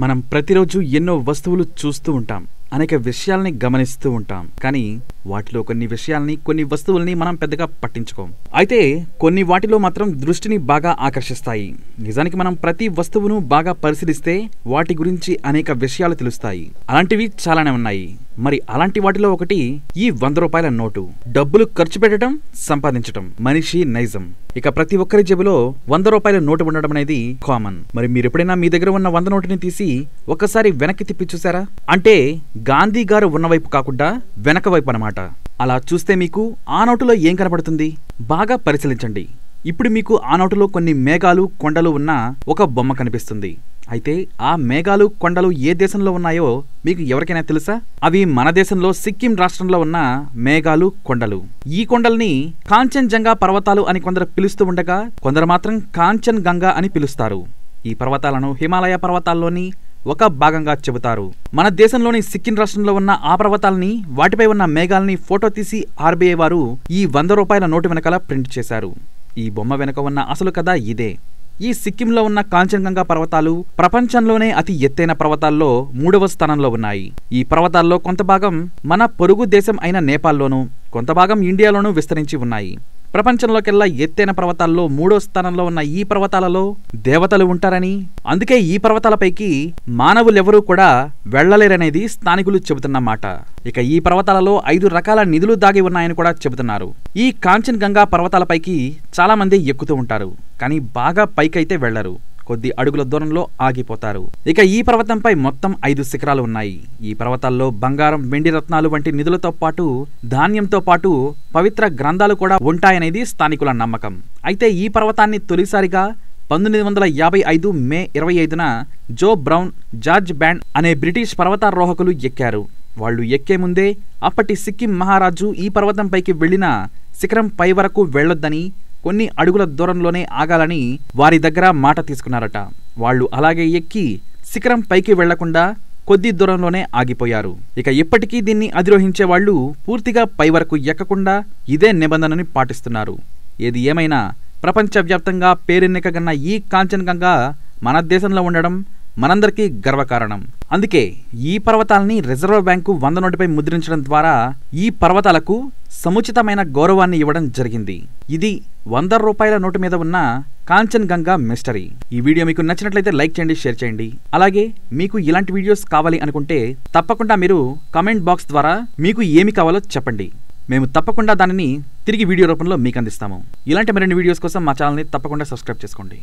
మనం ప్రతిరోజు ఎన్నో వస్తువులు చూస్తూ ఉంటాం అనేక విషయాల్ని గమనిస్తూ ఉంటాం. కానీ వాటిలో కొన్ని విషయాల్ని కొన్ని వస్తువుల్ని మనం పెద్దగా పట్టించుకోం. అయితే కొన్ని వాటిలో మాత్రం దృష్టిని బాగా ఆకర్షిస్తాయి. నిజానికి మనం ప్రతి వస్తువును బాగా పరిశీలిస్తే వాటి గురించి అనేక విషయాలు తెలుస్తాయి. అలాంటివి చాలానే ఉన్నాయి. మరి అలాంటి వాటిలో ఒకటి ఈ వంద రూపాయల నోటు. డబ్బులు ఖర్చు పెట్టడం సంపాదించడం మనిషి నైజం. ఇక ప్రతి ఒక్కరి జేబులో వంద రూపాయల నోటు ఉండడం అనేది కామన్. మరి మీరు ఎప్పుడైనా మీ దగ్గర ఉన్న వంద నోటుని తీసి ఒక్కసారి వెనక్కి తిప్పి చూసారా? అంటే గాంధీ గారు ఉన్నవైపు కాకుండా వెనక వైపు అన్నమాట. అలా చూస్తే మీకు ఆ ఏం కనపడుతుంది? బాగా పరిశీలించండి. ఇప్పుడు మీకు ఆ కొన్ని మేఘాలు కొండలు ఉన్న ఒక బొమ్మ కనిపిస్తుంది. అయితే ఆ మేఘాలు కొండలు ఏ దేశంలో ఉన్నాయో మీకు ఎవరికైనా తెలుసా? అవి మన దేశంలో సిక్కిం రాష్ట్రంలో ఉన్న మేఘాలు కొండలు. ఈ కొండల్ని కాంచన్జంగా పర్వతాలు అని కొందరు పిలుస్తూ ఉండగా కొందరు మాత్రం కాంచన్ గంగా అని పిలుస్తారు. ఈ పర్వతాలను హిమాలయ పర్వతాల్లోని ఒక భాగంగా చెబుతారు. మన దేశంలోని సిక్కిం రాష్ట్రంలో ఉన్న ఆ పర్వతాలని వాటిపై ఉన్న మేఘాలని ఫోటో తీసి ఆర్బీఐ వారు ఈ వంద రూపాయల నోటు వెనకాల ప్రింట్ చేశారు. ఈ బొమ్మ వెనుక ఉన్న అసలు కథ ఇదే. ఈ సిక్కింలో ఉన్న కాంచనగంగా పర్వతాలు ప్రపంచంలోనే అతి ఎత్తైన పర్వతాల్లో మూడవ స్థానంలో ఉన్నాయి. ఈ పర్వతాల్లో కొంత భాగం మన పొరుగు దేశం అయిన నేపాల్లోనూ కొంత భాగం ఇండియాలోనూ విస్తరించి ఉన్నాయి. ప్రపంచంలోకెల్లా ఎత్తైన పర్వతాల్లో మూడో స్థానంలో ఉన్న ఈ పర్వతాలలో దేవతలు ఉంటారని అందుకే ఈ పర్వతాలపైకి మానవులెవరూ కూడా వెళ్ళలేరనేది స్థానికులు చెబుతున్నమాట ఇక ఈ పర్వతాలలో ఐదు రకాల నిధులు దాగి ఉన్నాయని కూడా చెబుతున్నారు. ఈ కాంచన్ గంగా పర్వతాలపైకి చాలామంది ఎక్కుతూ ఉంటారు కానీ బాగా పైకైతే వెళ్ళరు కొద్ది అడుగుల దూరంలో ఆగిపోతారు. ఇక ఈ పర్వతంపై మొత్తం ఐదు శిఖరాలు ఉన్నాయి. ఈ పర్వతాల్లో బంగారం వెండి రత్నాలు వంటి నిధులతో పాటు ధాన్యంతో పాటు పవిత్ర గ్రంథాలు కూడా ఉంటాయనేది స్థానికుల నమ్మకం. అయితే ఈ పర్వతాన్ని తొలిసారిగా పంతొమ్మిది వందల యాభై ఐదు మే ఇరవై ఐదున జో బ్రౌన్ జార్జ్ బ్యాండ్ అనే బ్రిటిష్ పర్వతారోహకులు ఎక్కారు. వాళ్ళు ఎక్కే ముందే అప్పటి సిక్కిం మహారాజు ఈ పర్వతంపైకి వెళ్ళిన శిఖరం పై వరకు వెళ్ళొద్దని కొన్ని అడుగుల దూరంలోనే ఆగాలని వారి దగ్గర మాట తీసుకున్నారట. వాళ్ళు అలాగే ఎక్కి శిఖరం పైకి వెళ్ళకుండా కొద్ది దూరంలోనే ఆగిపోయారు. ఇక ఇప్పటికీ దీన్ని అధిరోహించే వాళ్ళు పూర్తిగా పై వరకు ఎక్కకుండా ఇదే నిబంధనని పాటిస్తున్నారు. ఏది ఏమైనా ప్రపంచవ్యాప్తంగా పేరెన్నికగన్న ఈ కాంచన్గంగా మన దేశంలో ఉండడం మనందరికీ గర్వకారణం. అందుకే ఈ పర్వతాలని రిజర్వ్ బ్యాంకు వంద నోటిపై ముద్రించడం ద్వారా ఈ పర్వతాలకు సముచితమైన గౌరవాన్ని ఇవ్వడం జరిగింది. ఇది వంద రూపాయల నోటు మీద ఉన్న కాంచన్ గంగా మిస్టరీ ఈ వీడియో మీకు నచ్చినట్లయితే లైక్ చేయండి షేర్ చేయండి. అలాగే మీకు ఇలాంటి వీడియోస్ కావాలి అనుకుంటే తప్పకుండా మీరు కమెంట్ బాక్స్ ద్వారా మీకు ఏమి కావాలో చెప్పండి. మేము తప్పకుండా దానిని తిరిగి వీడియో రూపంలో మీకు అందిస్తాము. ఇలాంటి మరిన్ని వీడియోస్ కోసం మా ఛానల్ని తప్పకుండా సబ్స్క్రైబ్ చేసుకోండి.